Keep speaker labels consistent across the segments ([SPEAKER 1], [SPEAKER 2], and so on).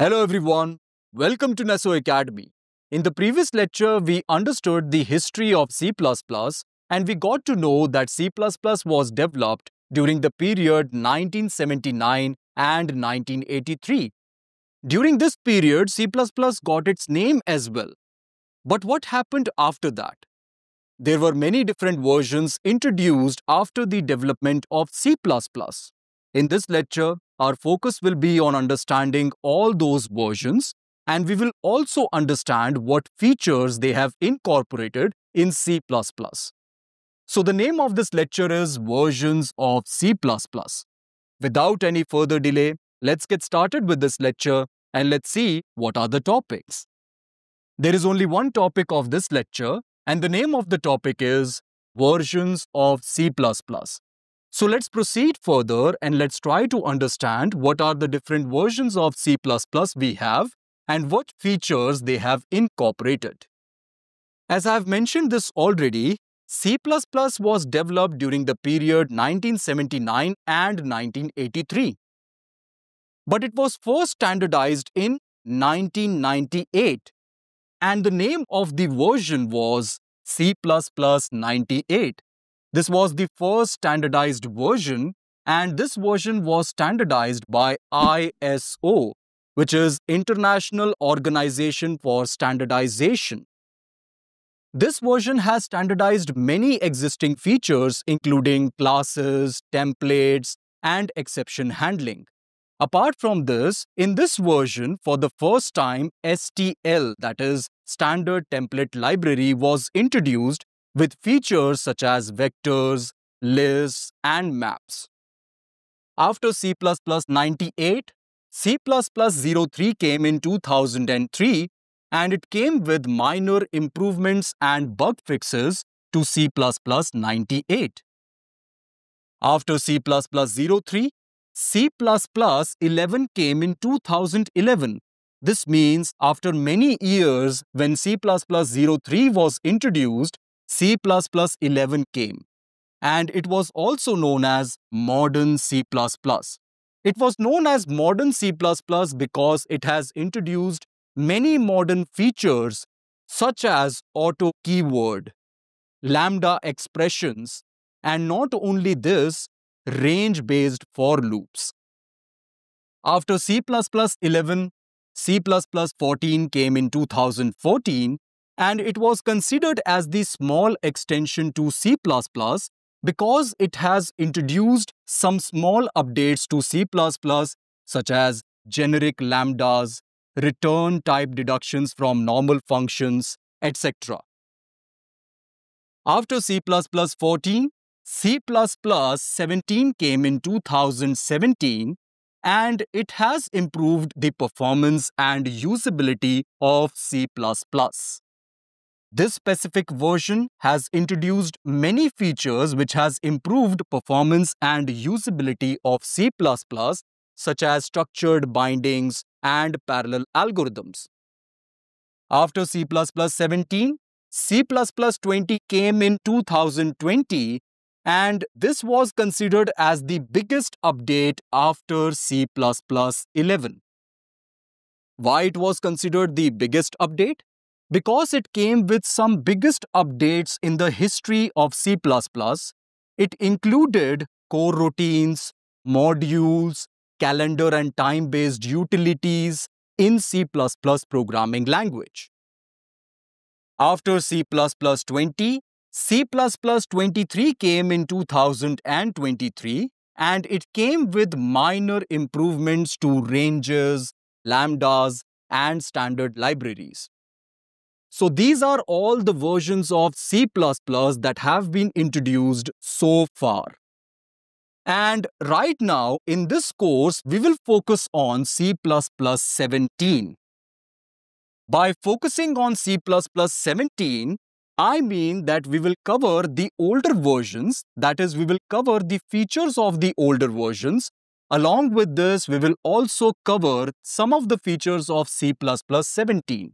[SPEAKER 1] Hello everyone, welcome to Neso Academy. In the previous lecture, we understood the history of C++ and we got to know that C++ was developed during the period 1979 and 1983. During this period, C++ got its name as well. But what happened after that? There were many different versions introduced after the development of C++. In this lecture, our focus will be on understanding all those versions and we will also understand what features they have incorporated in C++. So the name of this lecture is Versions of C++. Without any further delay, let's get started with this lecture and let's see what are the topics. There is only one topic of this lecture and the name of the topic is Versions of C++. So let's proceed further and let's try to understand what are the different versions of C++ we have and what features they have incorporated. As I've mentioned this already, C++ was developed during the period 1979 and 1983. But it was first standardized in 1998 and the name of the version was C++ 98. This was the first standardized version and this version was standardized by ISO, which is International Organization for Standardization. This version has standardized many existing features including classes, templates, and exception handling. Apart from this, in this version, for the first time, STL, that is Standard Template Library, was introduced with features such as vectors, lists, and maps. After C++ 98, C++ 03 came in 2003 and it came with minor improvements and bug fixes to C++ 98. After C++ 03, C++ 11 came in 2011. This means after many years when C++ 03 was introduced, C++ 11 came, and it was also known as modern C++. It was known as modern C++ because it has introduced many modern features such as auto keyword, lambda expressions, and not only this, range-based for loops. After C++ 11, C++ 14 came in 2014 and it was considered as the small extension to C++ because it has introduced some small updates to C++ such as generic lambdas, return type deductions from normal functions, etc. After C++ 14, C++ 17 came in 2017 and it has improved the performance and usability of C++. This specific version has introduced many features which has improved performance and usability of C++, such as structured bindings and parallel algorithms. After C++ 17, C++ 20 came in 2020 and this was considered as the biggest update after C++ 11. Why it was considered the biggest update? Because it came with some biggest updates in the history of C++, it included coroutines, modules, calendar and time-based utilities in C++ programming language. After C++ 20, C++ 23 came in 2023 and it came with minor improvements to ranges, lambdas, and standard libraries. So these are all the versions of C++ that have been introduced so far. And right now, in this course, we will focus on C++ 17. By focusing on C++ 17, I mean that we will cover the older versions, that is, we will cover the features of the older versions. Along with this, we will also cover some of the features of C++ 17.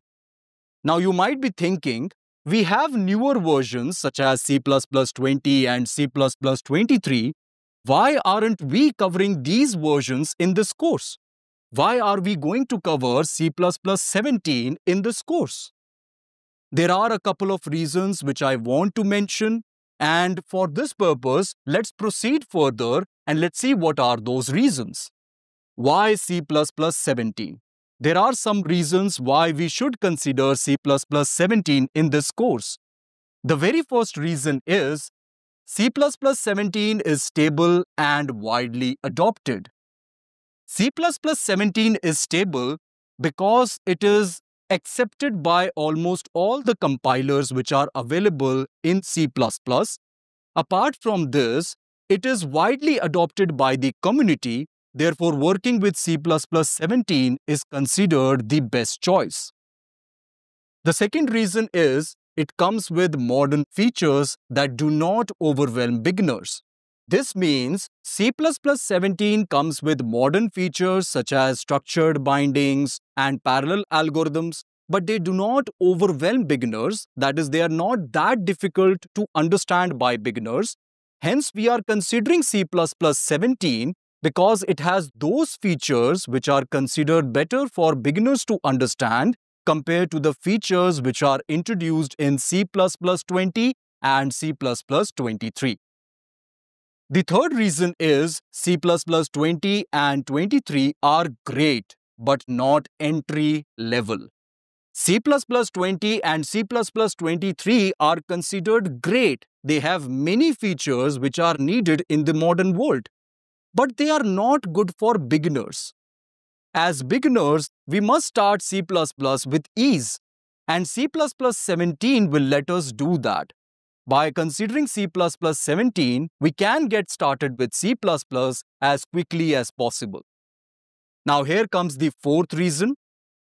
[SPEAKER 1] Now you might be thinking, we have newer versions such as C++ 20 and C++ 23. Why aren't we covering these versions in this course? why are we going to cover C++ 17 in this course? There are a couple of reasons which I want to mention and for this purpose, let's proceed further and let's see what are those reasons. Why C++ 17? There are some reasons why we should consider C++ 17 in this course. The very first reason is C++ 17 is stable and widely adopted. C++ 17 is stable because it is accepted by almost all the compilers which are available in C++. Apart from this, it is widely adopted by the community, therefore working with C++ 17 is considered the best choice. The second reason is it comes with modern features that do not overwhelm beginners. This means C++ 17 comes with modern features such as structured bindings and parallel algorithms, but they do not overwhelm beginners. That is, they are not that difficult to understand by beginners. Hence, we are considering C++ 17 because it has those features which are considered better for beginners to understand compared to the features which are introduced in C++20 and C++23. The third reason is C++20 and 23 are great, but not entry level. C++20 and C++23 are considered great. They have many features which are needed in the modern world, but they are not good for beginners. As beginners, we must start C++ with ease, and C++17 will let us do that. By considering C++17, we can get started with C++ as quickly as possible. Now here comes the fourth reason.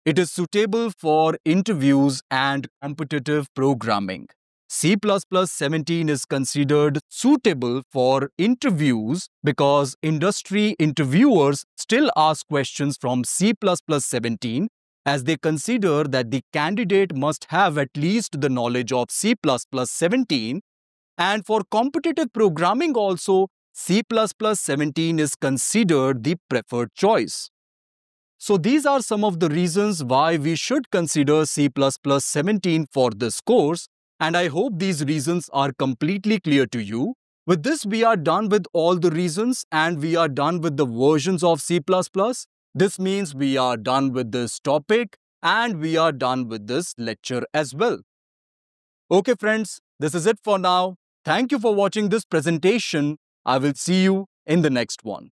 [SPEAKER 1] It is suitable for interviews and competitive programming. C++ 17 is considered suitable for interviews because industry interviewers still ask questions from C++ 17 as they consider that the candidate must have at least the knowledge of C++ 17 and for competitive programming also C++ 17 is considered the preferred choice. So these are some of the reasons why we should consider C++ 17 for this course and I hope these reasons are completely clear to you. With this, we are done with all the reasons and we are done with the versions of C++. This means we are done with this topic and we are done with this lecture as well. Okay friends, this is it for now. Thank you for watching this presentation. I will see you in the next one.